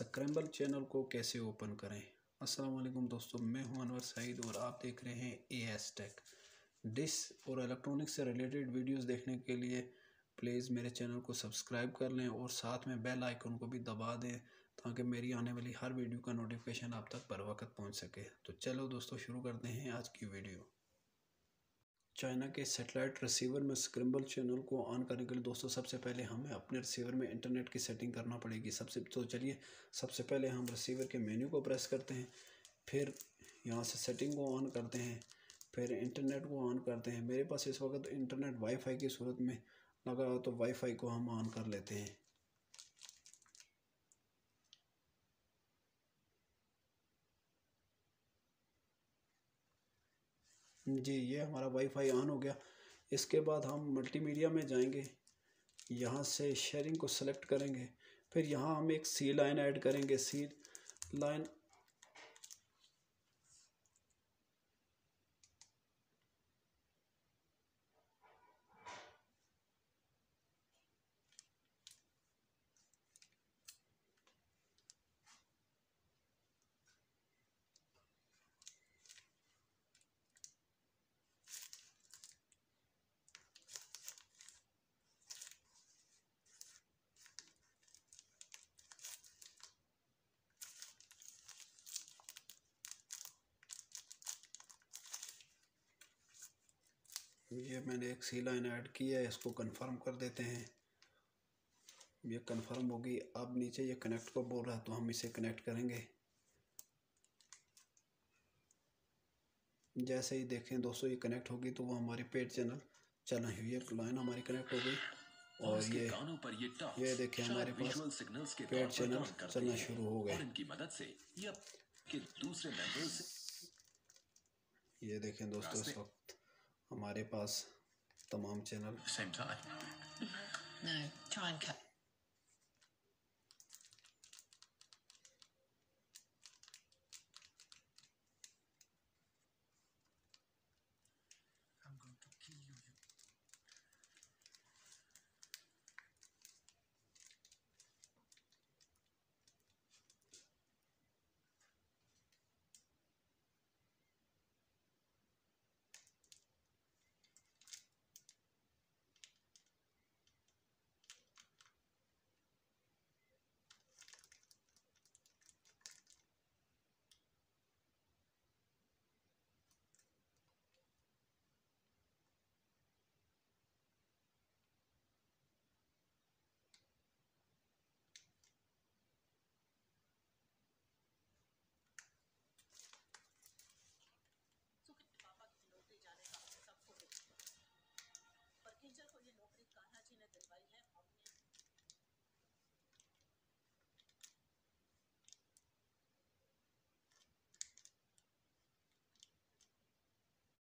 Scramble channel को कैसे open करें? अस्सलाम वालेकुम दोस्तों, मैं हूँ अनवर सईद और आप देख रहे हैं ए एस टेक डिस और इलेक्ट्रॉनिक्स से रिलेटेड वीडियोस देखने के लिए प्लीज़ मेरे चैनल को सब्सक्राइब कर लें और साथ में बेल आइकन को भी दबा दें ताकि मेरी आने वाली हर वीडियो का नोटिफिकेशन आप तक बर वक्त पहुँच सके। तो चलो दोस्तों, शुरू करते हैं आज की वीडियो चाइना के सेटेलाइट रिसीवर में स्क्रम्बल चैनल को ऑन करने के लिए दोस्तों, सबसे पहले हमें अपने रिसीवर में इंटरनेट की सेटिंग करना पड़ेगी। सबसे तो चलिए, सबसे पहले हम रिसीवर के मेन्यू को प्रेस करते हैं, फिर यहाँ से सेटिंग को ऑन करते हैं, फिर इंटरनेट को ऑन करते हैं। मेरे पास इस वक्त इंटरनेट वाईफाई की सूरत में लगा हो तो वाईफाई को हम ऑन कर लेते हैं। जी, ये हमारा वाईफाई ऑन हो गया। इसके बाद हम मल्टीमीडिया में जाएँगे। यहाँ से शेयरिंग को सेलेक्ट करेंगे। फिर यहाँ हम एक सी लाइन ऐड करेंगे। सी लाइन ये मैंने एक सी लाइन ऐड की है इसको कंफर्म कर देते हैं। ये कंफर्म होगी। अब नीचे ये कनेक्ट को बोल रहा है तो हम इसे कनेक्ट करेंगे। जैसे ही देखें दोस्तों ये कनेक्ट होगी तो वो हमारी पेड चैनल चल रही है लाइन हमारी कनेक्ट हो गई और ये पर ये, ये देखें हमारे पास सिग्नल्स के पेड चैनल चलना शुरू हो गए। इनकी मदद से ये दूसरे ये देखें दोस्तों इस वक्त हमारे पास तमाम चैनल।